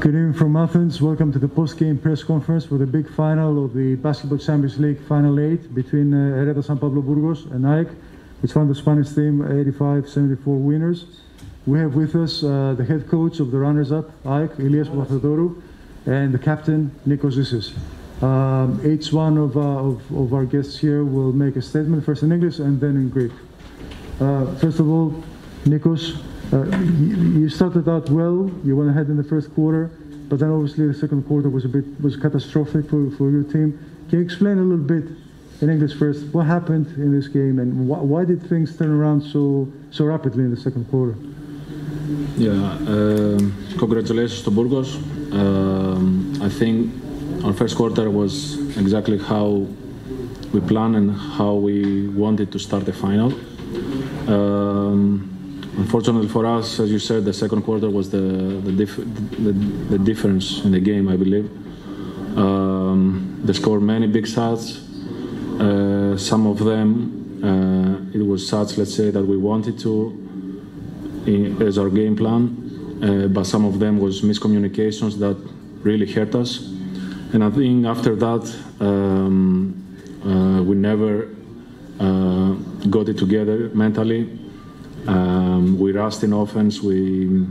Good evening from Athens. Welcome to the post-game press conference for the big final of the Basketball Champions League Final 8 between uh, Hereda San Pablo Burgos and AEK, which found the Spanish team 85-74 winners. We have with us uh, the head coach of the runners-up, AEK, Ilias Papatheodorou, and the captain, Nikos Zissis. Um, each one of, uh, of, of our guests here will make a statement, first in English and then in Greek. Uh, first of all, Nikos, uh, you, started out well. You went ahead in the first quarter, but then obviously the second quarter was a bit was catastrophic for, for your team. Can you explain a little bit in English first what happened in this game and wh- why did things turn around so so rapidly in the second quarter? Yeah, um, congratulations to Burgos. Um, I think our first quarter was exactly how we planned and how we wanted to start the final. Um, unfortunately for us, as you said, the second quarter was the the, dif- the, the difference in the game, I believe. Um, they scored many big shots. Uh, some of them, uh, it was shots, let's say, that we wanted to in, as our game plan, uh, but some of them was miscommunications that really hurt us. And I think after that, um, uh, we never uh, got it together mentally. Um, we rushed in offense. We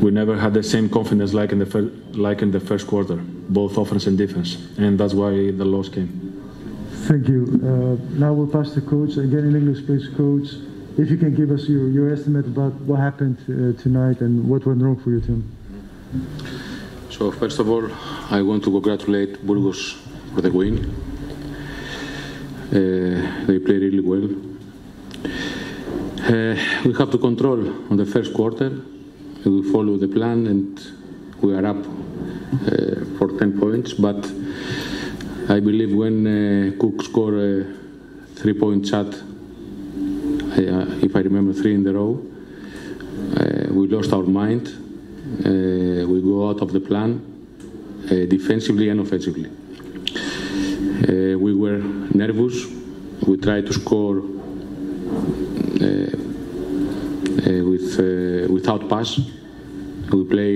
we never had the same confidence like in the fir- like in the first quarter, both offense and defense, and that's why the loss came. Thank you. Uh, now we'll pass to coach again in English, please, coach. If you can give us your, your estimate about what happened uh, tonight and what went wrong for your team. So first of all, I want to congratulate Burgos for the win. Uh, they played really well. Uh, we have to control on the first quarter. We follow the plan and we are up uh, for 10 points. But I believe when uh, Cook scored a three-point shot, if I remember three in a row, we lost our mind. We go out of the plan defensively and offensively. We were nervous. We tried to score with uh, without pass. We play.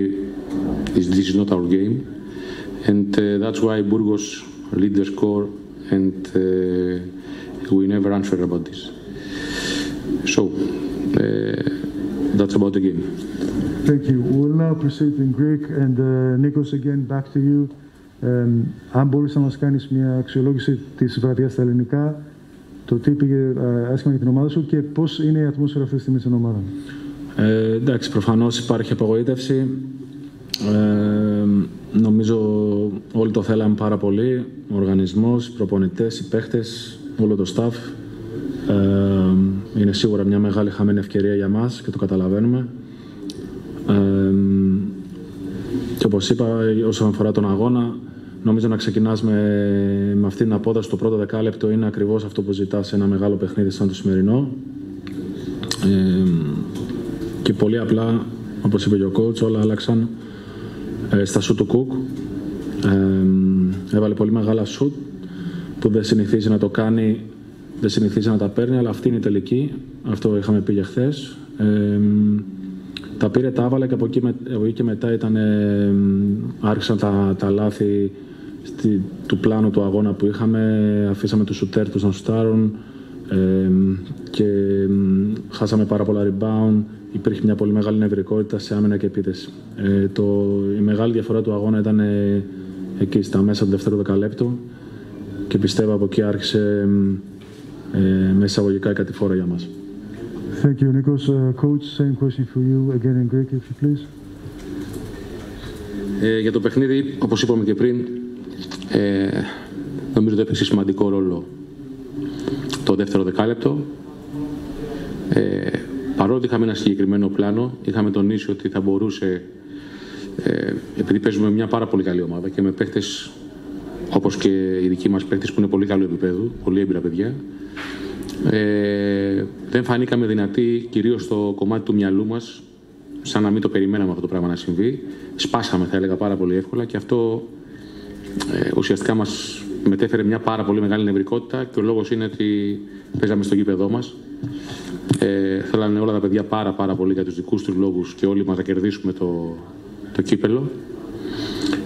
This, this is not our game, and uh, that's why Burgos lead the score, and uh, we never answer about this. So uh, that's about the game. Thank you. We'll now proceed in Greek and uh, Nikos again back to you. Um, αν μπορείς να μας κάνεις μια αξιολόγηση της βραδιάς στα ελληνικά, το τι πήγε ε, άσχημα για την ομάδα σου και πώς είναι η ατμόσφαιρα αυτή τη στιγμή στην ομάδα; Ε, εντάξει, προφανώς υπάρχει απογοήτευση. Ε, νομίζω όλοι το θέλαμε πάρα πολύ. Ο οργανισμός, οι προπονητές, οι παίχτες, όλο το staff. Ε, είναι σίγουρα μια μεγάλη χαμένη ευκαιρία για μας και το καταλαβαίνουμε. Ε, και όπως είπα, όσον αφορά τον αγώνα, νομίζω να ξεκινάς με, με αυτήν την απόδοση το πρώτο δεκάλεπτο είναι ακριβώς αυτό που ζητάς σε ένα μεγάλο παιχνίδι σαν το σημερινό. Ε, και πολύ απλά, όπως είπε και ο coach, όλα άλλαξαν ε, στα σουτ του Κουκ. Ε, έβαλε πολύ μεγάλα σουτ που δεν συνηθίζει να το κάνει, δεν συνηθίζει να τα παίρνει, αλλά αυτή είναι η τελική. Αυτό είχαμε πει για χθες. Ε, τα πήρε, τα έβαλε και από εκεί, με, από εκεί και μετά ήταν, ε, άρχισαν τα, τα λάθη στη, του πλάνου του αγώνα που είχαμε. Αφήσαμε τους σουτέρ τους να σουτάρουν ε, και ε, χάσαμε πάρα πολλά rebound. Υπήρχε μια πολύ μεγάλη νευρικότητα σε άμυνα και επίθεση. Ε, το, η μεγάλη διαφορά του αγώνα ήταν ε, εκεί στα μέσα του δεύτερου δεκαλέπτου και πιστεύω από εκεί άρχισε ε, με εισαγωγικά η κατηφόρα για μας. Thank you, Nikos. Uh, coach, same question for you again in Greek, if you please. Ε, για το παιχνίδι, όπως είπαμε και πριν, ε, νομίζω ότι έπαιξε σημαντικό ρόλο το δεύτερο δεκάλεπτο. Ε, παρότι είχαμε ένα συγκεκριμένο πλάνο, είχαμε τονίσει ότι θα μπορούσε, ε, επειδή παίζουμε μια πάρα πολύ καλή ομάδα και με παίχτες όπως και οι δικοί μας παίχτες που είναι πολύ καλό επίπεδο, πολύ έμπειρα παιδιά, ε, δεν φανήκαμε δυνατοί κυρίως στο κομμάτι του μυαλού μας, σαν να μην το περιμέναμε αυτό το πράγμα να συμβεί. Σπάσαμε, θα έλεγα, πάρα πολύ εύκολα και αυτό ε, ουσιαστικά μας μετέφερε μια πάρα πολύ μεγάλη νευρικότητα και ο λόγος είναι ότι παίζαμε στο γήπεδό μας. Ε, θέλανε όλα τα παιδιά πάρα πάρα πολύ για τους δικούς τους λόγους και όλοι μας να κερδίσουμε το, το κύπελο.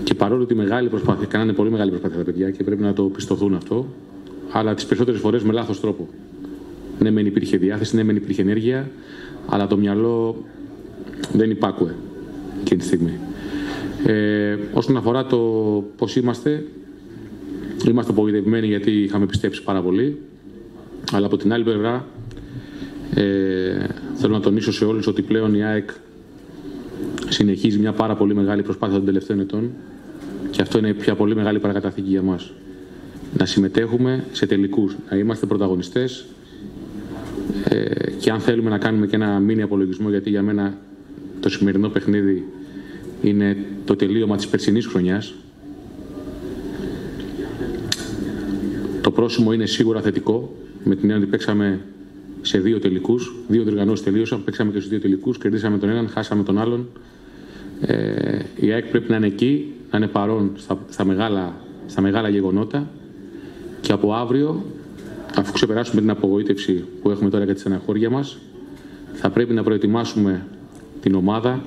Και παρόλο ότι μεγάλη προσπάθεια, κάνανε πολύ μεγάλη προσπάθεια τα παιδιά και πρέπει να το πιστωθούν αυτό, αλλά τις περισσότερες φορές με λάθος τρόπο. Ναι, μεν υπήρχε διάθεση, ναι, μεν υπήρχε ενέργεια, αλλά το μυαλό δεν υπάκουε εκείνη τη στιγμή. Ε, όσον αφορά το πώς είμαστε, είμαστε απογοητευμένοι γιατί είχαμε πιστέψει πάρα πολύ. Αλλά από την άλλη πλευρά, ε, θέλω να τονίσω σε όλους ότι πλέον η ΑΕΚ συνεχίζει μια πάρα πολύ μεγάλη προσπάθεια των τελευταίων ετών και αυτό είναι πια πολύ μεγάλη παρακαταθήκη για μας. Να συμμετέχουμε σε τελικούς, να είμαστε πρωταγωνιστές ε, και αν θέλουμε να κάνουμε και ένα μήνυ απολογισμό γιατί για μένα το σημερινό παιχνίδι είναι το τελείωμα της περσινής χρονιάς το πρόσημο είναι σίγουρα θετικό με την έννοια ότι παίξαμε σε δύο τελικούς. Δύο διοργανώσεις τελείωσαν. Παίξαμε και στους δύο τελικούς. Κερδίσαμε τον έναν, χάσαμε τον άλλον. Ε, η ΑΕΚ πρέπει να είναι εκεί, να είναι παρόν στα, στα, μεγάλα, στα μεγάλα γεγονότα. Και από αύριο, αφού ξεπεράσουμε την απογοήτευση που έχουμε τώρα για τη στεναχώρια μας, θα πρέπει να προετοιμάσουμε την ομάδα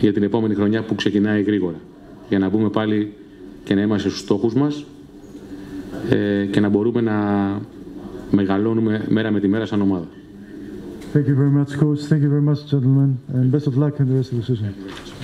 για την επόμενη χρονιά που ξεκινάει γρήγορα. Για να μπούμε πάλι και να είμαστε στους στόχους μας ε, και να μπορούμε να μεγαλώνουμε μέρα με τη μέρα σαν ομάδα. Thank you very much, coach. Thank you very much, gentlemen, and best of luck in the rest of the season.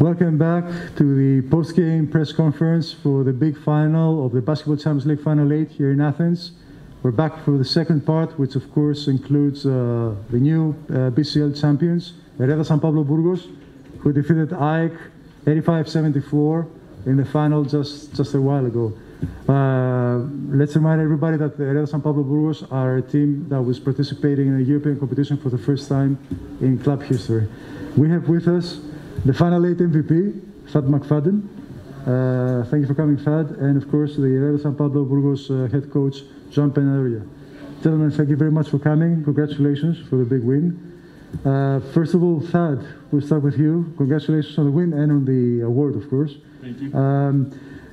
Welcome back to the post-game press conference for the big final of the Basketball Champions League Final 8 here in Athens. We're back for the second part, which of course includes uh, the new uh, BCL champions, Hereda San Pablo Burgos, who defeated AEK 85-74 in the final just, just a while ago. Uh, let's remind everybody that the Hereda San Pablo Burgos are a team that was participating in a European competition for the first time in club history. We have with us the Final 8 MVP, Thad McFadden. Uh, thank you for coming, Thad. And of course, the Hereda San Pablo Burgos uh, head coach, John Peñarroya. Gentlemen, thank you very much for coming. Congratulations for the big win. Uh, first of all, Thad, we'll start with you. Congratulations on the win and on the award, of course. Thank you. Um,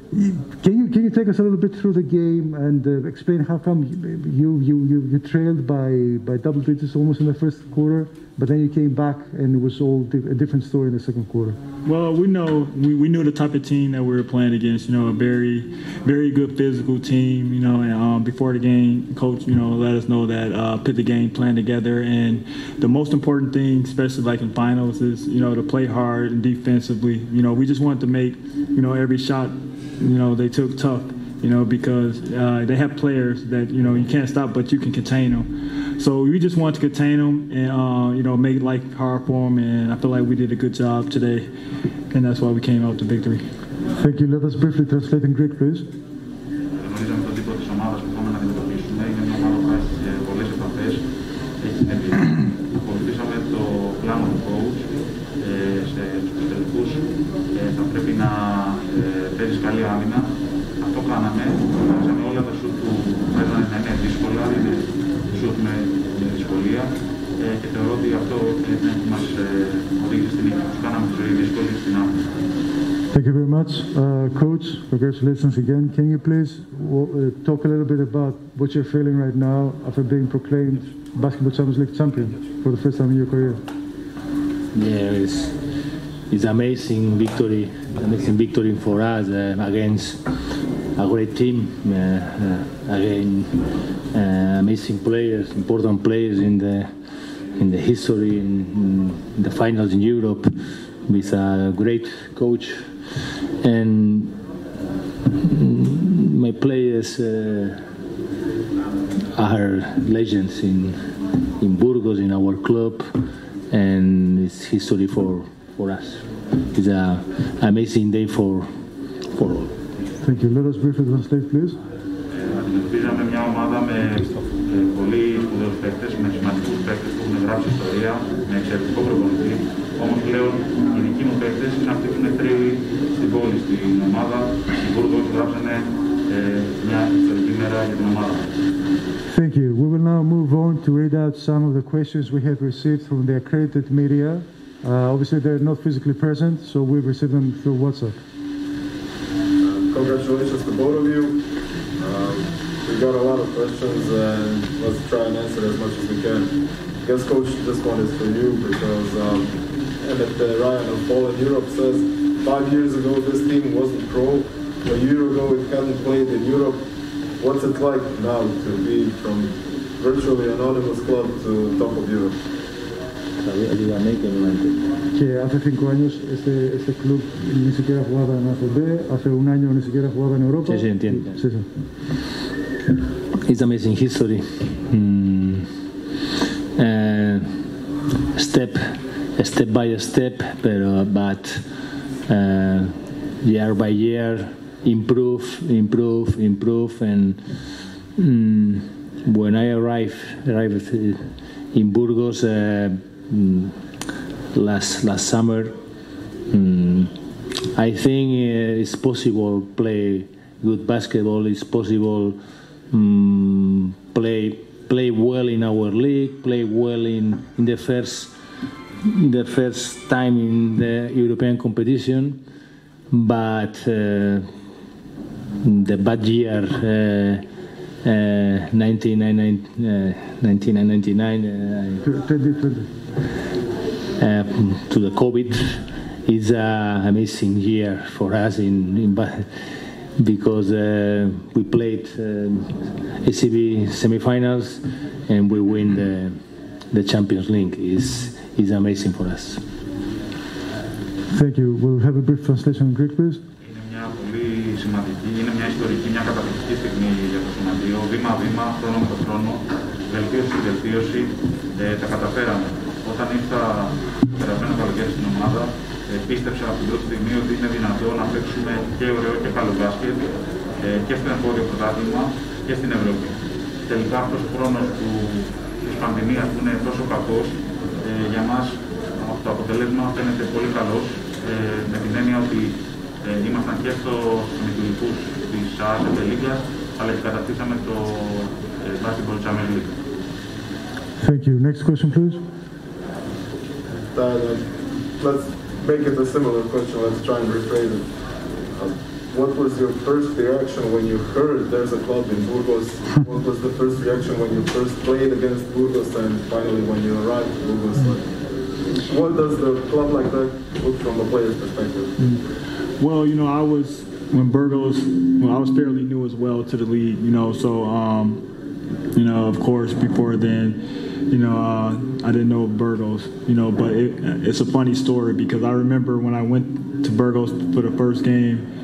can you can you take us a little bit through the game and uh, explain how come you you you, you trailed by by double digits almost in the first quarter, but then you came back and it was all di- a different story in the second quarter. Well, we know we, we knew the type of team that we were playing against. You know, a very very good physical team. You know, and um, before the game, coach you know let us know that uh, put the game plan together. And the most important thing, especially like in finals, is you know to play hard and defensively. You know, we just wanted to make you know every shot. You know, they took tough. You know, because uh, they have players that you know you can't stop, but you can contain them. So we just wanted to contain them and uh, you know make life hard for them. And I feel like we did a good job today, and that's why we came out the victory. Thank you. Let us briefly translate in Greek, please. Much, uh, Coach. Congratulations again. Can you please uh, talk a little bit about what you're feeling right now after being proclaimed Basketball Champions League champion for the first time in your career? Yeah, it's, it's amazing victory, amazing victory for us uh, against a great team, uh, uh, again uh, amazing players, important players in the in the history in, in the finals in Europe, with a great coach, and mm, my players uh, are legends in in Burgos in our club, and it's history for for us. It's a amazing day for for all. Thank you. Let us briefly translate, please. Ε, αντιμετωπίζαμε μια ομάδα με ε, πολύ σπουδαίους παίκτες, με σημαντικούς παίκτες που έχουν γράψει ιστορία, με εξαιρετικό προπονητή. Όμως πλέον οι δικοί μου παίκτες στην ομάδα. Οι Μπουργκos γράψανε ε, μια ιστορική μέρα για την ομάδα. Thank you. We will now move on to read out some of the questions we have received from the accredited media. Uh, obviously, they're not physically present, so we've received them through WhatsApp. Congratulations to both of you. Um, we got a lot of questions and let's try and answer as much as we can. I guess, Coach, this one is for you because um, Emmett uh, Ryan of Ball in Europe says five years ago this team wasn't pro. A year ago it hadn't played in Europe. What's it like now to be from virtually anonymous club to top of Europe? Ayúdame que no la entiendo. Que hace cinco años este, este club ni siquiera jugaba en ACB, hace un año ni siquiera jugaba en Europa. Sí, sí, entiendo. Sí, sí. It's amazing history. Mm, uh, step, step by step, pero but uh, year by year, improve, improve, improve, and mm, when I arrived, arrived in Burgos uh, mm, last last summer, mm, I think uh, it's possible play good basketball. It's possible mm, play play well in our league, play well in, in the first the first time in the European competition, but uh, the bad year. Uh, uh, 1999, uh, uh, to the COVID is a missing year for us in, in because uh, we played ACB semifinals and we win the, the Champions League is is amazing for us. Thank you. We'll have a brief translation in Greek, please. Είναι μια πολύ σημαντική, είναι μια ιστορική, μια καταπληκτική στιγμή για το σωματείο. Βήμα-βήμα, χρόνο με το χρόνο, βελτίωση-βελτίωση, ε, τα καταφέραμε. Όταν ήρθα το περασμένο καλοκαίρι στην ομάδα, ε, πίστεψα από την πρώτη στιγμή ότι είναι δυνατό να παίξουμε και ωραίο και καλό μπάσκετ ε, και στο εγχώριο πρωτάθλημα και στην Ευρώπη. Τελικά αυτός ο χρόνος του, της πανδημίας που είναι τόσο κακός, ε, για μας το αποτέλεσμα φαίνεται πολύ καλός, ε, με την έννοια ότι ε, ήμασταν και στο μητυλικούς της ΑΣΕΠ Λίγκας, αλλά και κατακτήσαμε το ε, Basketball Champions League. Thank you. Next question, please. That, uh, let's make it a similar question. Let's try and rephrase it. What was your first reaction when you heard there's a club in Burgos? what was the first reaction when you first played against Burgos and finally when you arrived in Burgos? What does the club like that look from the player's perspective? Well, you know, I was when Burgos, well, I was fairly new as well to the league, you know, so um, you know, of course, before then, you know, uh, I didn't know Burgos, you know, but it, it's a funny story because I remember when I went to Burgos for the first game,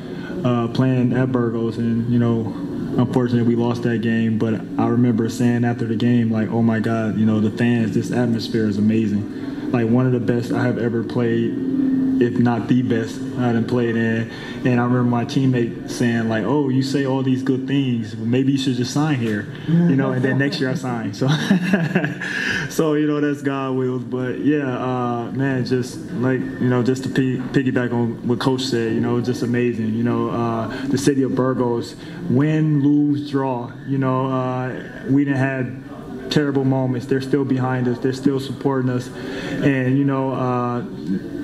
uh, playing at Burgos, and you know, unfortunately we lost that game. But I remember saying after the game, like, "Oh my God, you know, the fans, this atmosphere is amazing. Like one of the best I have ever played." If not the best I done played in, and I remember my teammate saying like, "Oh, you say all these good things. Maybe you should just sign here, you know." And then next year I signed. So, so you know that's God wills. But yeah, uh, man, just like you know, just to p- piggyback on what Coach said, you know, just amazing. You know, uh, the city of Burgos, win, lose, draw. You know, uh, we didn't have terrible moments. They're still behind us. They're still supporting us, and you know, uh,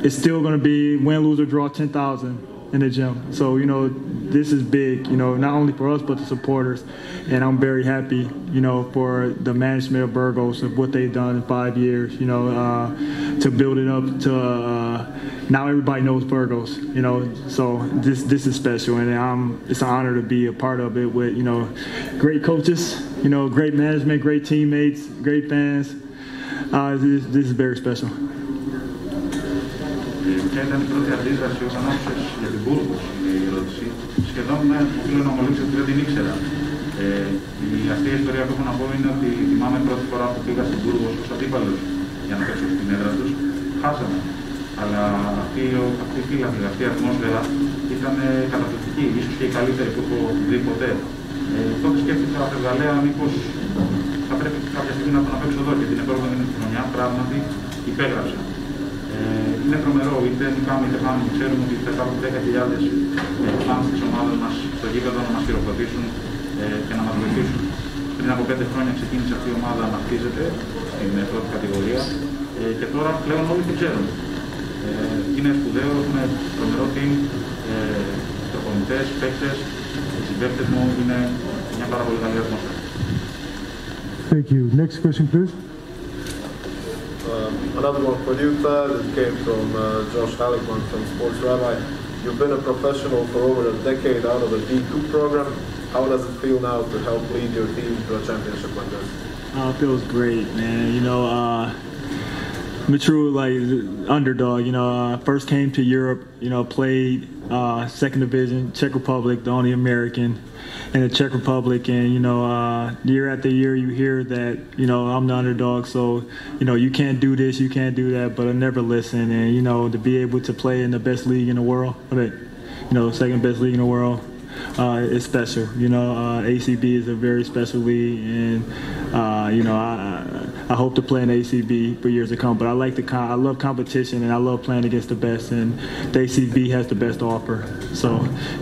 it's still going to be win, lose, or draw ten thousand in the gym. So you know, this is big. You know, not only for us but the supporters, and I'm very happy. You know, for the management of Burgos of what they've done in five years. You know, uh, to build it up to. Uh, now everybody knows Burgos, you know, so this this is special, and um, it's an honor to be a part of it with you know, great coaches, you know, great management, great teammates, great fans. Uh, this, this is very special. Ποια ήταν η πρώτη αντίδραση όταν άκουσες για την Μπούργος, είναι η ερώτηση. Σχεδόν, ναι, οφείλω να ομολογήσω ότι δεν την ήξερα. Ε, η αστεία ιστορία που έχω να πω είναι ότι θυμάμαι πρώτη φορά που πήγα στην Μπούργος ως αντίπαλος για να παίξω στην έδρα τους. Χάσαμε. Αλλά αυτή, αυτή η φύλλα, αυτή η ατμόσφαιρα ήταν καταπληκτική, ίσως και η καλύτερη που έχω δει ποτέ. Ε, τότε σκέφτηκα Φευγαλέα μήπως θα πρέπει κάποια στιγμή να τον παίξω εδώ και την επόμενη χρονιά πράγματι υπέγραψα. Ε, είναι τρομερό, είτε νικάμε είτε πάμε. Ξέρουμε ότι θα υπάρχουν 10.000 φans της ομάδας μας στο γήπεδο να μας χειροκροτήσουν ε, και να μας βοηθήσουν. Πριν από πέντε χρόνια ξεκίνησε αυτή η ομάδα να χτίζεται στην ε, πρώτη κατηγορία ε, και τώρα πλέον όλοι την ξέρουν. Ε, είναι σπουδαίος, έχουμε τρομερό team, ε, προπονητές, παίκτες, οι συμπαίκτες μου είναι μια πάρα πολύ καλή ατμόσφαιρα. Thank you. Next question, please. Another one for you. It came from uh, Josh Halleckman from Sports Rabbi. You've been a professional for over a decade out of a D2 program. How does it feel now to help lead your team to a championship like this? Uh, it feels great, man. You know, uh, I'm a true like underdog. You know, uh, first came to Europe. You know, played uh, second division, Czech Republic, the only American in the Czech Republic, and you know, uh, year after year, you hear that you know I'm the underdog. So you know, you can't do this, you can't do that, but I never listen. And you know, to be able to play in the best league in the world, I mean, you know, second best league in the world. Uh, it's special, you know. Uh, ACB is a very special league, and uh, you know, I, I hope to play in ACB for years to come. But I like the I love competition, and I love playing against the best. And the ACB has the best offer, so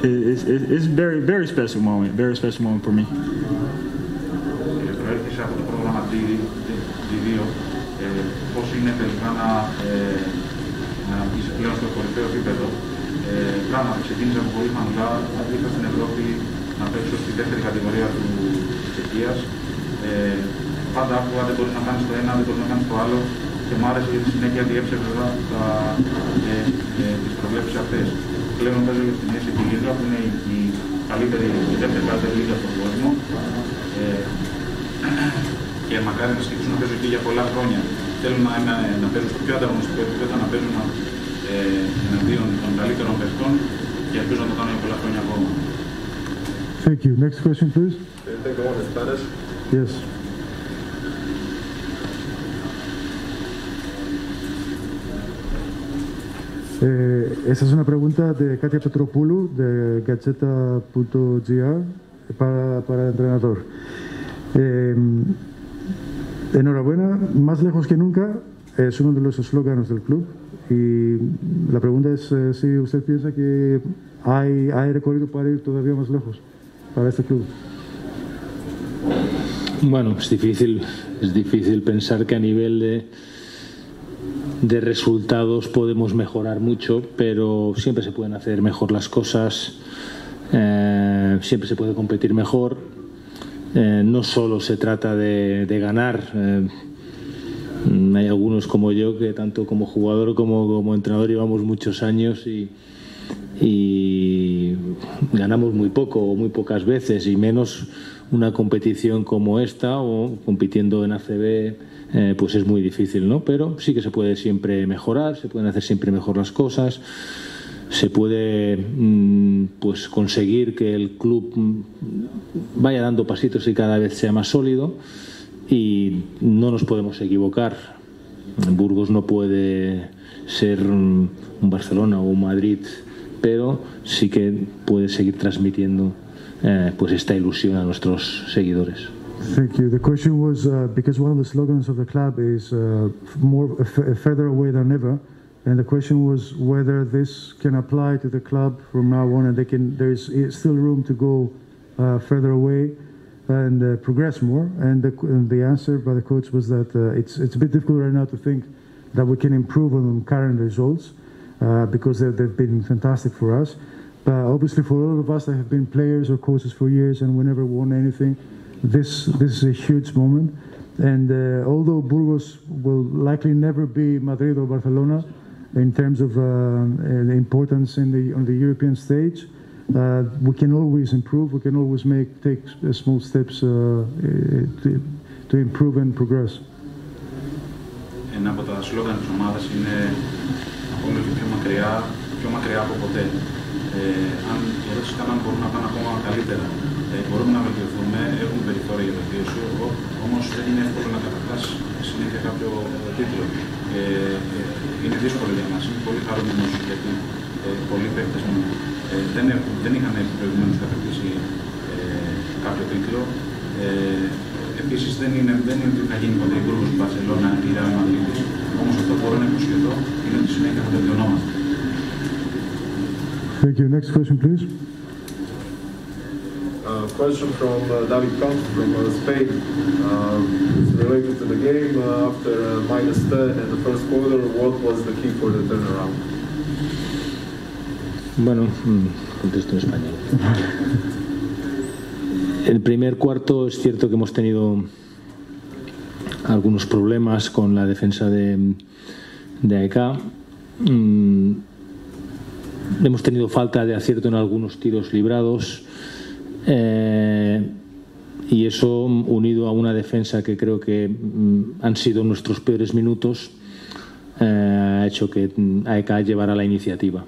it, it's, it's very very special moment, very special moment for me. προέρχεσαι από το πρόγραμμα G2, ε, πώς είναι τελικά να, ε, να είσαι πλέον στο κορυφαίο επίπεδο. Ε, πράγματι, ξεκίνησα από πολύ χαμηλά, ήρθα στην Ευρώπη να παίξω στη δεύτερη κατηγορία του Τσεχίας. Ε, πάντα άκουγα δεν μπορείς να κάνεις το ένα, δεν μπορείς να κάνεις το άλλο και μου άρεσε γιατί συνέχεια διέψευδα τα, ε, ε, τις προβλέψεις αυτές. Πλέον παίζω για την ACB Λίγα που είναι η, η καλύτερη, η δεύτερη καλύτερη λίγα στον κόσμο. Ε, και μακάρι να συνεχίσουν να παίζουν εκεί για πολλά χρόνια. Θέλουν να, να, να παίζουν στο πιο ανταγωνιστικό επίπεδο, να παίζουν ε, εναντίον των καλύτερων παιχτών και ελπίζω να το κάνω για πολλά χρόνια ακόμα. Thank you. Next question, please. Do you take the one in Spanish? Yes. Eh, esta es una pregunta de Katia Petropoulou de Gacheta.gr para, para el entrenador. Eh, enhorabuena, más lejos que nunca es uno de los eslóganos del club y la pregunta es eh, si usted piensa que hay, hay recorrido para ir todavía más lejos para este club. Bueno, es difícil, es difícil pensar que a nivel de, de resultados podemos mejorar mucho, pero siempre se pueden hacer mejor las cosas, eh, siempre se puede competir mejor. Eh, no solo se trata de, de ganar. eh, hay algunos como yo que tanto como jugador como como entrenador llevamos muchos años y ganamos muy poco o muy pocas veces y menos una competición como esta o compitiendo en ACB eh, pues es muy difícil, ¿no? Pero sí que se puede siempre mejorar, se pueden hacer siempre mejor las cosas, se puede mm, pues conseguir que el club mm, vaya dando pasitos y cada vez sea más sólido y no nos podemos equivocar. Burgos no puede ser un un Barcelona o un Madrid, pero sí que puede seguir transmitiendo eh, pues esta ilusión a nuestros seguidores. Thank you. The question was uh, because one of the slogans of the club is uh, more f- further away than ever, and the question was whether this can apply to the club from now on, and they can. There is still room to go uh, further away and uh, progress more. And the, and the answer by the coach was that uh, it's it's a bit difficult right now to think that we can improve on current results uh, because they- they've been fantastic for us. But obviously, for all of us that have been players or coaches for years and we never won anything, this this is a huge moment. And uh, although Burgos will likely never be Madrid or Barcelona in terms of uh, uh, the importance in the on the European stage, uh, we can always improve. We can always make take s- small steps uh, uh, to, to improve and progress. Ένα από τα σλόγγαν της ομάδας είναι ακόμη και πιο μακριά, πιο μακριά από ποτέ. Ε, αν η ερώτηση ήταν αν μπορούμε να πάμε ακόμα καλύτερα, Ε, μπορούμε να βελτιωθούμε, έχουμε περιθώρια για βελτίωση, όμως δεν είναι εύκολο να κατακτάσει συνέχεια κάποιο ε, τίτλο. Ε, ε, είναι δύσκολο για μας. Είμαι πολύ χαρούμενος γιατί ε, πολλοί παίκτες μου ε, δεν, έχουν, δεν είχαν προηγουμένως κατακτήσει ε, κάποιο τίτλο. Ε, Επίσης δεν είναι, δεν είναι ότι θα γίνει ποτέ η Μπουργκos, η Μπαρσελόνα, η Real Madrid. Όμως αυτό που μπορώ να υποσχεθώ είναι ότι συνέχεια θα βελτιωνόμαστε. Thank you. Next question, please. Question from uh, David Camp from uh, Spain. Um, it's related to the game. Uh, after minus 10 in the first quarter, what was the key for the turnaround? Bueno, mm, contesto en español. El primer cuarto es cierto que hemos tenido algunos problemas con la defensa de, de AEK. Mm, hemos tenido falta de acierto en algunos tiros librados. eh, y eso unido a una defensa que creo que mm, han sido nuestros peores minutos eh, ha hecho que mm, AEK llevara la iniciativa.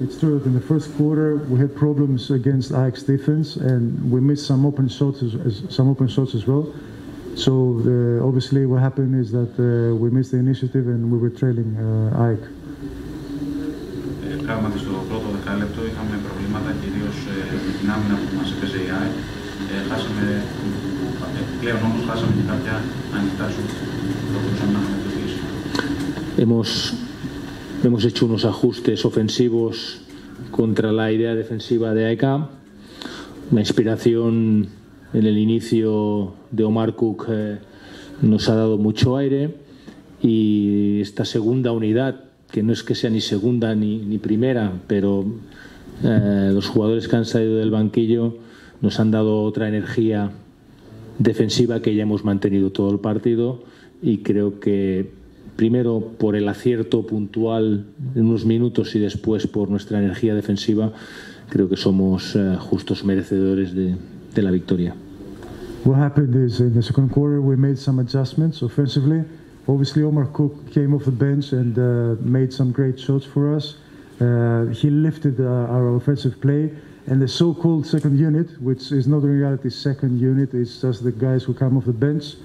It's true that in the first quarter we had problems against Ajax defense, and we missed some open shots as, as some open shots as well. So uh, obviously, what happened is that uh, we missed the initiative and we were trailing uh, Ajax. Ε, πράγματι στο πρώτο δεκάλεπτο είχαμε προβλήματα κυρίω με την άμυνα που μα έπαιζε η ΑΕΚ. Ε, χάσαμε, ε, πλέον όμω χάσαμε και κάποια ανοιχτά σου που θα μπορούσαμε να αντιμετωπίσουμε. Hemos, hemos hecho unos ajustes ofensivos contra la idea defensiva de AEK. La inspiración en el inicio de Omar Cook eh, nos ha dado mucho aire y esta segunda unidad, que no es que sea ni segunda ni, ni primera, pero eh, los jugadores que han salido del banquillo nos han dado otra energía defensiva que ya hemos mantenido todo el partido y creo que primero por el acierto puntual en unos minutos y después por nuestra energía defensiva creo que somos eh, justos merecedores de, de la victoria. What happened is in the second quarter we made some adjustments offensively, Obviously, Omar Cook came off the bench and uh, made some great shots for us. Uh, he lifted uh, our offensive play. And the so-called second unit, which is not in reality second unit, it's just the guys who come off the bench.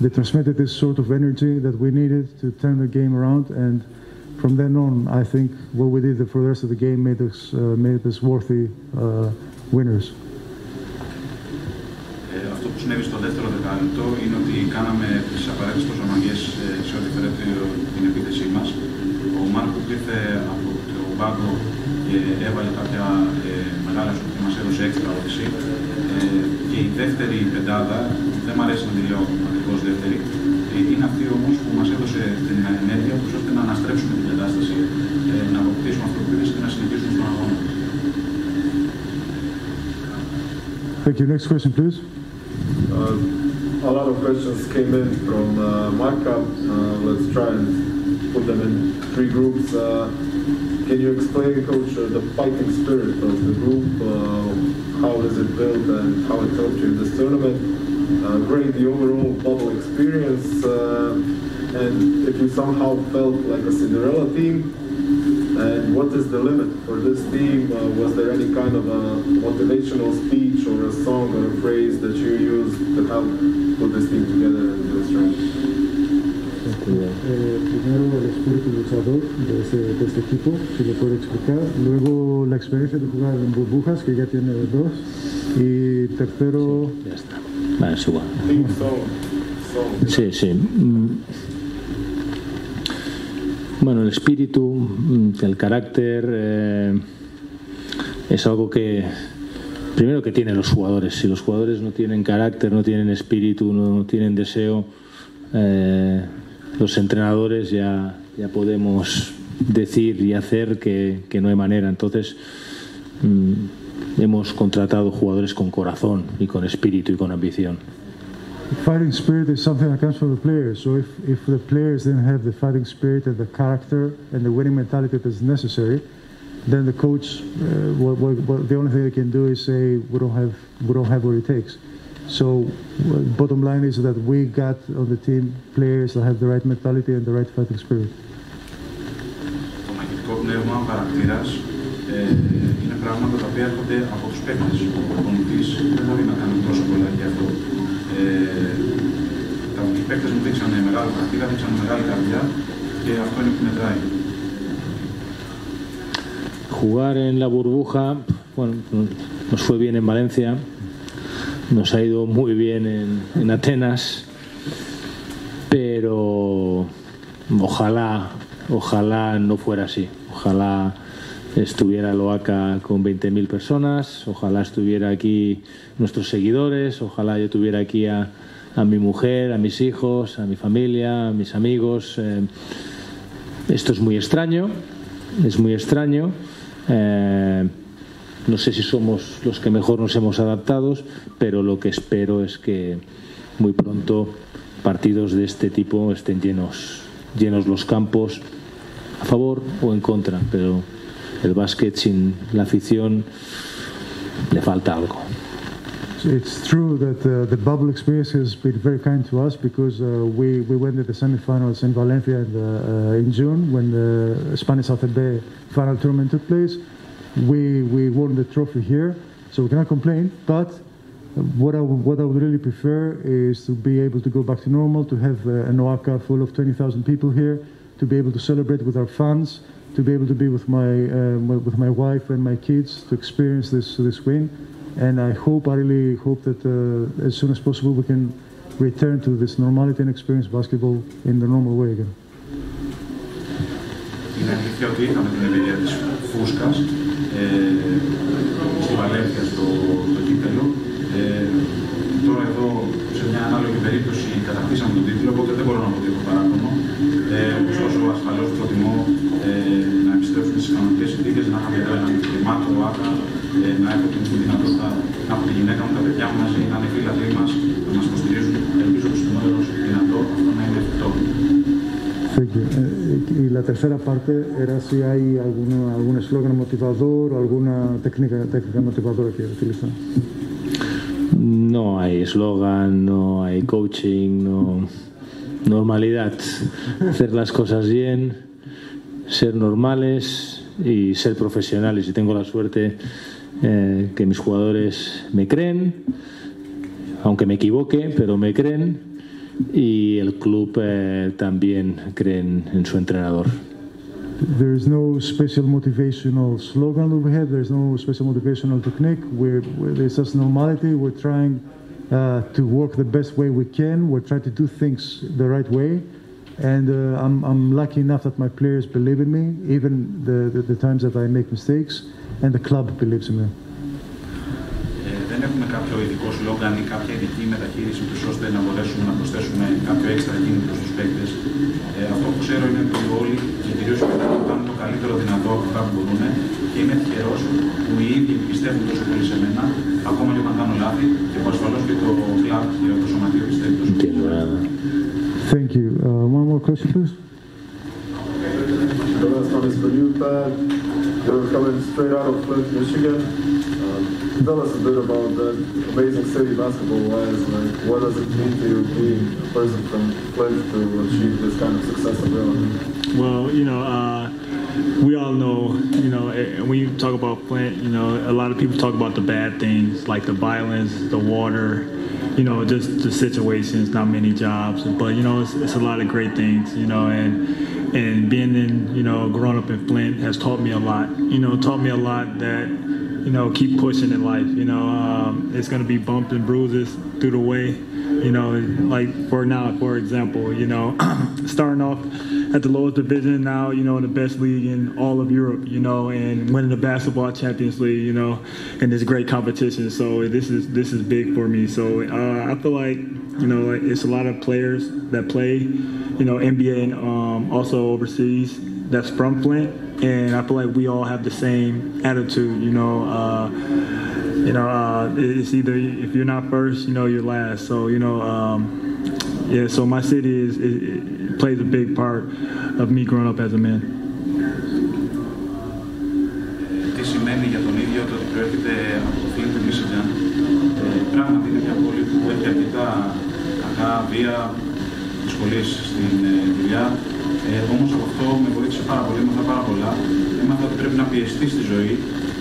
They transmitted this sort of energy that we needed to turn the game around. And from then on, I think what we did for the rest of the game made us, uh, made us worthy uh, winners. Ε, αυτό που συνέβη στο δεύτερο δεκάλεπτο είναι ότι κάναμε τι απαραίτητε προσαρμογέ σε ό,τι φέρει την επίθεσή μα. Ο Μάρκο ήρθε από το πάγκο και έβαλε κάποια ε, μεγάλα σου και μα έδωσε έξτρα όθηση. Ε, και η δεύτερη πεντάδα, δεν μου αρέσει να τη λέω ακριβώς δεύτερη, ε, είναι αυτή όμως που μας έδωσε την ενέργεια ώστε να αναστρέψουμε την κατάσταση, ε, να αποκτήσουμε αυτοπεποίθηση και να συνεχίσουμε στον αγώνα. Thank you. Next question, please. Uh, a lot of questions came in from uh, Markup. Uh, let's try and put them in three groups. Uh, can you explain, Coach, uh, the fighting spirit of the group? Uh, how is it built and how it helped you in this tournament? Uh, grade the overall bubble experience uh, and if you somehow felt like a Cinderella team. And what is the limit for this team? Uh, was there any kind of a motivational speech or a song or a phrase that you used to help put this team together and do strong? Eh, primero el espíritu luchador de este, equipo, si lo puede explicar. Luego la experiencia de jugar en burbujas, que ya tiene dos. Y tercero, Ya está. Vale, song. Sí, sí. Mm. Bueno, el espíritu, mm, el carácter, eh, es algo que, primero que tienen los jugadores. Si los jugadores no tienen carácter, no tienen espíritu, no tienen deseo, eh, los entrenadores ya, ya podemos decir y hacer que, que no hay manera. Entonces, mm, hemos contratado jugadores con corazón y con espíritu y con ambición. fighting spirit is something that comes from the players. So if, if the players didn't have the fighting spirit and the character and the winning mentality that's necessary, then the coach, uh, what, what, what, the only thing they can do is say we don't have we don't have what it takes. So uh, bottom line is that we got on the team players that have the right mentality and the right fighting spirit. Το μαγικό πνεύμα, ο χαρακτήρας ε, είναι πράγματα τα οποία έρχονται από τους παίκτες. Ο προπονητής δεν μπορεί να κάνει τόσο πολλά για αυτό. Ε, τα, οι παίκτες μου δείξαν μεγάλο χαρακτήρα, δείξαν μεγάλη καρδιά και αυτό είναι που μετράει. Jugar en la burbuja, bueno, nos fue bien en Valencia, nos ha ido muy bien en, en Atenas, pero ojalá, ojalá no fuera así. Ojalá estuviera Loaca con 20.000 personas, ojalá estuviera aquí nuestros seguidores, ojalá yo tuviera aquí a, a mi mujer, a mis hijos, a mi familia, a mis amigos. eh, esto es muy extraño, es muy extraño. Eh, no sé si somos los que mejor nos hemos adaptado, pero lo que espero es que muy pronto partidos de este tipo estén llenos, llenos los campos a favor o en contra, pero el básquet sin la afición le falta algo. It's true that uh, the bubble experience has been very kind to us because uh, we, we went to the semifinals in Valencia in, the, uh, in June when the Spanish Southern Bay final tournament took place. We, we won the trophy here, so we cannot complain. But what I, would- what I would really prefer is to be able to go back to normal, to have uh, an Oaxaca full of 20,000 people here, to be able to celebrate with our fans, to be able to be with my, uh, my- with my wife and my kids, to experience this, this win. And I hope, I really hope that uh, as soon as possible we can return to this normality and experience basketball in the normal way again. Είναι αλήθεια ότι είχαμε την εμπειρία της φούσκας Ε, στη Βαλένθια στο, στο κύπελο. Ε, τώρα εδώ σε μια ανάλογη περίπτωση κατακτήσαμε τον τίτλο, οπότε δεν μπορώ να πω ότι έχω παράπονο. Ε, ωστόσο, ασφαλώς προτιμώ ε, να επιστρέψουμε στις κανονικές συνθήκες, να είχαμε εδώ έναν γεμάτο ΆΚΑ, ε, να έχω την δυνατότητα να έχω τη γυναίκα μου, τα παιδιά μου μαζί, να είναι φίλοι μας, να μας υποστηρίζουν. You. Eh, y la tercera parte era si hay alguna, algún eslogan motivador o alguna técnica, técnica motivadora que utilizan. No hay eslogan, no hay coaching, no, normalidad, hacer las cosas bien, ser normales y ser profesionales. Y tengo la suerte eh, que mis jugadores me creen, aunque me equivoque, pero me creen y el club eh, también cree en, su entrenador. There is no special motivational slogan we have. There's no special motivational technique. We're, we're, there's just normality. We're trying uh, to work the best way we can. We're trying to do things the right way. And uh, I'm, I'm lucky enough that my players believe in me, even the, the, the times that I make mistakes, and the club believes in me. Ε, δεν έχουμε κάποιο ειδικό σλόγγαν ή κάποια ειδική μεταχείριση τους ώστε να μπορέσουμε να προσθέσουμε κάποιο έξτρα κίνητρο στους παίκτες. Ε, αυτό που ξέρω είναι ότι όλοι και κυρίως οι παίκτες κάνουν το καλύτερο δυνατό από αυτά που μπορούν και είμαι τυχερός που οι ίδιοι πιστεύουν τόσο πολύ σε μένα, ακόμα και όταν κάνω λάθη και που ασφαλώς και το κλαμπ και το σωματείο πιστεύει τόσο πολύ. Entiendo nada. Thank you. Uh, one more question, please. The last one is for you, Pat. You're coming straight out of Flint, Michigan. Tell us a bit about that amazing city basketball-wise. Like, what does it mean to you being a person from Flint to achieve this kind of success abroad? Well, you know, uh, we all know, you know, eh, when you talk about Flint, you know, a lot of people talk about the bad things like the violence, the water, you know, just the situations, not many jobs. But, you know, it's, it's a lot of great things, you know, and and being in, you know, growing up in Flint has taught me a lot, you know, taught me a lot that, you know, keep pushing in life, you know, um, it's going to be bumps and bruises through the way, you know, like for now, for example, you know, starting off at the lowest division now, you know, in the best league in all of Europe, you know, and winning the basketball Champions League, you know, and this great competition. So this is this is big for me. So uh, I feel like, you know, it's a lot of players that play, you know, NBA and um, also overseas that's from Flint, and I feel like we all have the same attitude, you know. Uh, you know, uh, it's either if you're not first, you know, you're last. So you know, um, yeah. So my city is it, it plays a big part of me growing up as a man. τι σημαίνει για τον ίδιο το ότι προέρχεται από το Flint, Michigan. Ε, πράγματι είναι μια πόλη που έχει αρκετά κακά, βία, δυσκολίες στην ε, δουλειά. Ε, όμως από αυτό με βοήθησε πάρα πολύ, έμαθα πάρα πολλά. Έμαθα ότι πρέπει να πιεστείς στη ζωή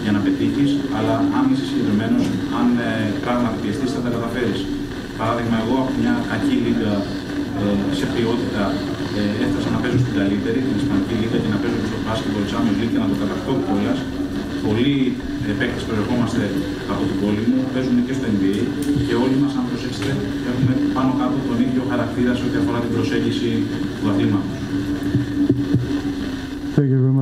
για να πετύχεις, αλλά αν είσαι συγκεκριμένος, αν ε, πράγματι πιεστείς θα τα καταφέρεις. Παράδειγμα, εγώ από μια κακή λίγα ε, σε ποιότητα ε, έφτασα να παίζω στην καλύτερη, την Ισπανική Λίγα και να παίζω και στο Basketball Champions League και να το κατακτώ κιόλας. Πολλοί ε, παίκτες που ερχόμαστε από την πόλη μου παίζουν και στο NBA και όλοι μας, αν προσέξετε, έχουμε πάνω κάτω τον ίδιο χαρακτήρα σε ό,τι αφορά την προσέγγιση του αθλήματος.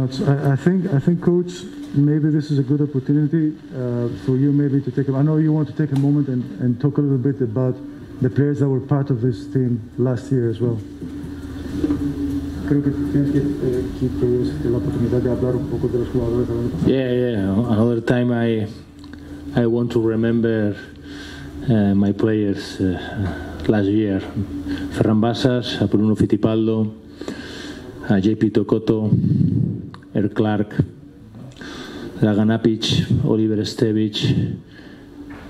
Thank you very much. I, I think, I think, coach, maybe this is a good opportunity uh, for you maybe to take. I know you want to take a moment and, and talk a little bit about the players that were part of this team last year as well. Creo que tienes que, eh, que te la oportunidad de hablar un poco de los jugadores. Yeah, yeah. Another time I I want to remember uh, my players uh, last year. Ferran Bassas, Bruno Fitipaldo, uh, JP Tokoto, Er Clark, Dragan Apic, Oliver Stevic,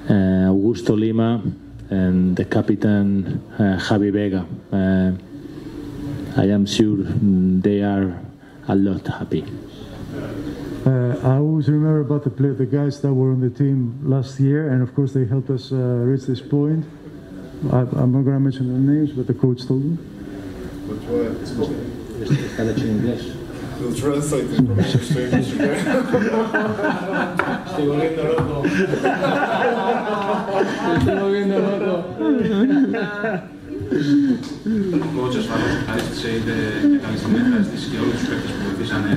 uh, Augusto Lima, and the captain uh, Javi Vega. Uh, I am sure they are a lot happy. Uh, I always remember about the play, the guys that were on the team last year, and of course they helped us uh, reach this point. I, I'm not going to mention their names, but the coach told me. But what? He'll translate this from English to English again. Coach, ασφαλώς ευχαρίστησε είτε και καλή στιγμή ευχαριστήσει και όλους τους παίκτες που βοηθήσανε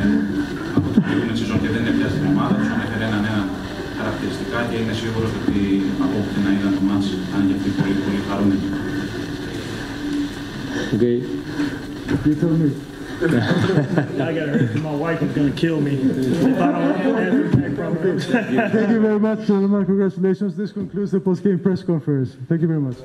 από την προηγούμενη σεζόν και δεν έπιασε την ομάδα τους, ανέφερε ένα νέα χαρακτηριστικά και είναι σίγουρος ότι από όπου και να είδα το μάτς θα είναι και αυτοί πολύ πολύ χαρούμενοι. Okay. You tell me. I got. My wife is going to kill me if I don't. Thank you very much, gentlemen. Congratulations. This concludes the post-game press conference. Thank you very much.